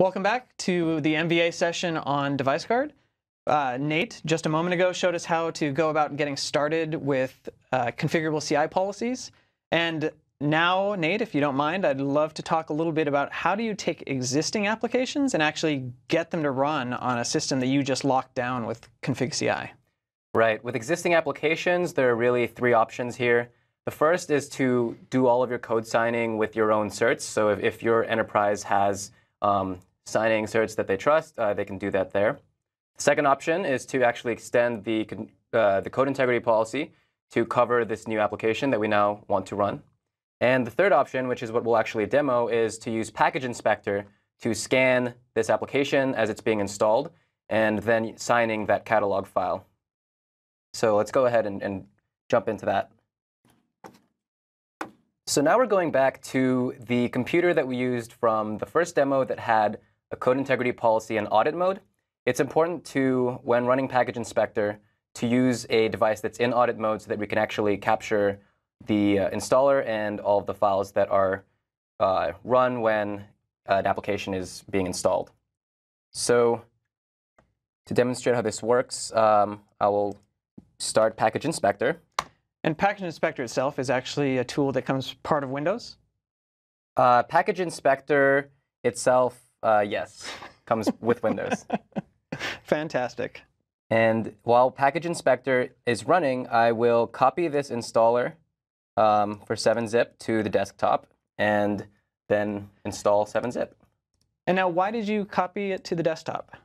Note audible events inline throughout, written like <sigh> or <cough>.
Welcome back to the MVA session on Device Guard. Uh, Nate, just a moment ago, showed us how to go about getting started with uh, configurable CI policies. And now, Nate, if you don't mind, I'd love to talk a little bit about how do you take existing applications and actually get them to run on a system that you just locked down with config CI. Right. With existing applications, there are really three options here. The first is to do all of your code signing with your own certs. So if, if your enterprise has um, signing certs that they trust, uh, they can do that there. The second option is to actually extend the, uh, the code integrity policy to cover this new application that we now want to run. And the third option, which is what we'll actually demo, is to use Package Inspector to scan this application as it's being installed and then signing that catalog file. So let's go ahead and, and jump into that. So now we're going back to the computer that we used from the first demo that had a code integrity policy and audit mode. It's important to, when running Package Inspector, to use a device that's in audit mode so that we can actually capture the uh, installer and all of the files that are uh, run when an application is being installed. So to demonstrate how this works, um, I will start Package Inspector. And Package Inspector itself is actually a tool that comes part of Windows? Uh, Package Inspector itself, uh, yes, comes with Windows. <laughs> Fantastic. And while Package Inspector is running, I will copy this installer um, for 7-zip to the desktop and then install 7-zip. And now, why did you copy it to the desktop?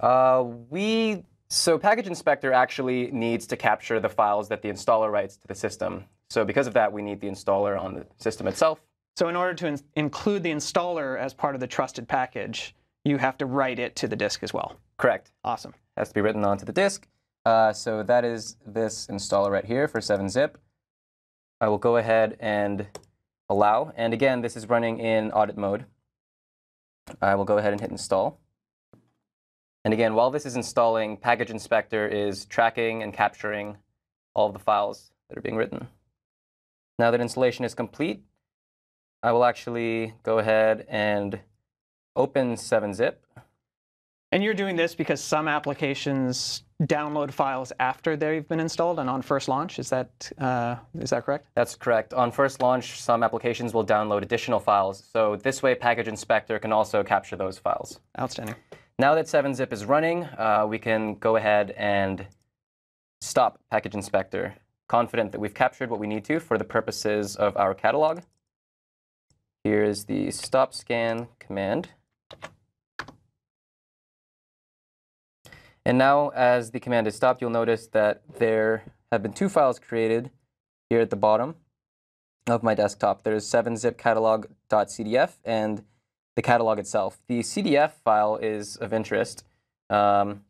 Uh, we so Package Inspector actually needs to capture the files that the installer writes to the system. So because of that, we need the installer on the system itself. So in order to in include the installer as part of the trusted package, you have to write it to the disk as well. Correct. Awesome. It has to be written onto the disk. Uh, so that is this installer right here for 7-zip. I will go ahead and allow. And again, this is running in audit mode. I will go ahead and hit install. And again, while this is installing, Package Inspector is tracking and capturing all of the files that are being written. Now that installation is complete, I will actually go ahead and open 7-zip. And you're doing this because some applications download files after they've been installed and on first launch. Is that uh, is that correct? That's correct. On first launch, some applications will download additional files. So this way, Package Inspector can also capture those files. Outstanding. Now that 7-zip is running, uh, we can go ahead and stop Package Inspector, confident that we've captured what we need to for the purposes of our catalog. Here is the stop scan command. And now, as the command is stopped, you'll notice that there have been two files created here at the bottom of my desktop. There's 7-zip catalog.cdf and the catalog itself. The CDF file is of interest. Um,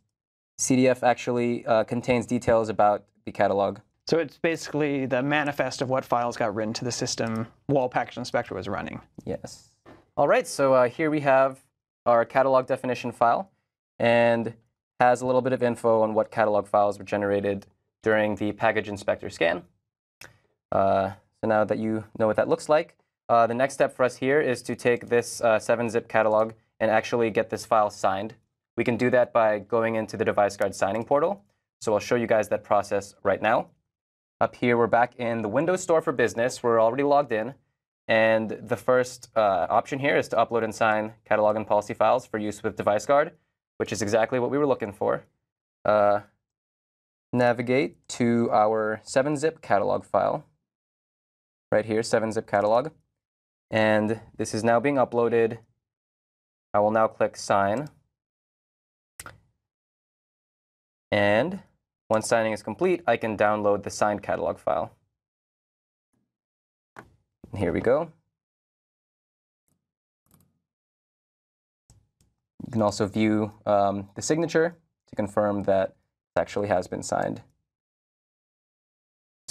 CDF actually uh, contains details about the catalog. So it's basically the manifest of what files got written to the system while Package Inspector was running. Yes. All right, so uh, here we have our catalog definition file and has a little bit of info on what catalog files were generated during the Package Inspector scan. Uh, so now that you know what that looks like, uh, the next step for us here is to take this uh, 7-zip catalog and actually get this file signed. We can do that by going into the Device Guard signing portal. So I'll show you guys that process right now. Up here, we're back in the Windows Store for Business. We're already logged in. And the first uh, option here is to upload and sign catalog and policy files for use with Device Guard, which is exactly what we were looking for. Uh, navigate to our 7-zip catalog file. Right here, 7-zip catalog. And this is now being uploaded. I will now click sign. And once signing is complete, I can download the signed catalog file. Here we go. You can also view um, the signature to confirm that it actually has been signed.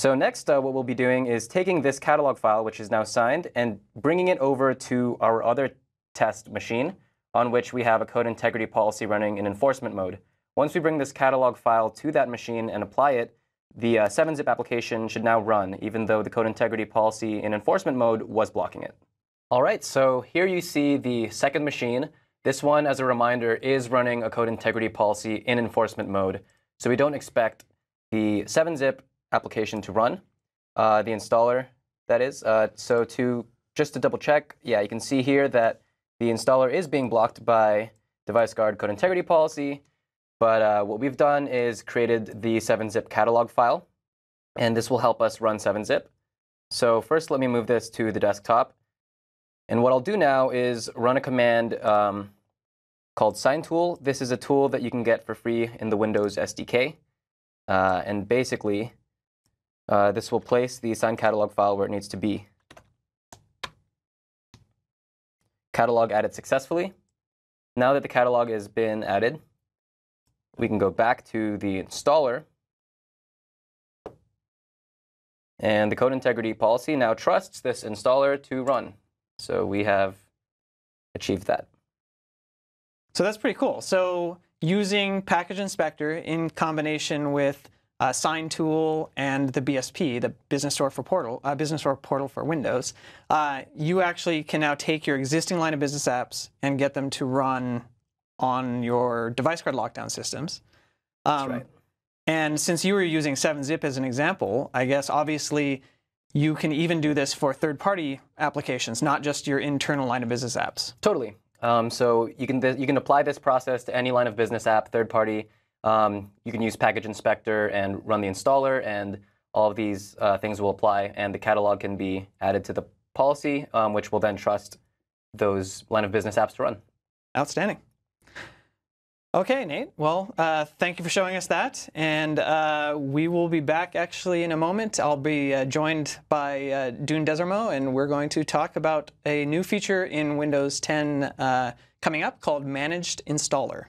So next, uh, what we'll be doing is taking this catalog file, which is now signed, and bringing it over to our other test machine, on which we have a code integrity policy running in enforcement mode. Once we bring this catalog file to that machine and apply it, the uh, 7-zip application should now run, even though the code integrity policy in enforcement mode was blocking it. All right, so here you see the second machine This one, as a reminder, is running a code integrity policy in enforcement mode. So we don't expect the 7-zip application to run, uh, the installer, that is. Uh, so to just to double check, yeah, you can see here that the installer is being blocked by device guard code integrity policy. But uh, what we've done is created the 7-zip catalog file, and this will help us run 7-zip. So first, let me move this to the desktop. And what I'll do now is run a command um, called signtool. This is a tool that you can get for free in the Windows SDK. Uh, and basically, uh, this will place the sign catalog file where it needs to be. Catalog added successfully. Now that the catalog has been added, we can go back to the installer. And the code integrity policy now trusts this installer to run. So we have achieved that. So that's pretty cool. So using Package Inspector in combination with uh, Sign Tool and the BSP, the Business Store for Portal, uh, Business Store Portal for Windows, uh, you actually can now take your existing line of business apps and get them to run on your device guard lockdown systems. Um, That's right. And since you were using 7-zip as an example, I guess obviously you can even do this for third-party applications, not just your internal line of business apps. Totally. Um, so you can you can apply this process to any line of business app, third party. Um, you can use Package Inspector and run the installer, and all of these uh, things will apply, and the catalog can be added to the policy, um, which will then trust those line of business apps to run. Outstanding. Okay, Nate. Well, uh, thank you for showing us that. And uh, we will be back actually in a moment. I'll be uh, joined by uh, Dune Desormeaux, and we're going to talk about a new feature in Windows 10 uh, coming up called Managed Installer.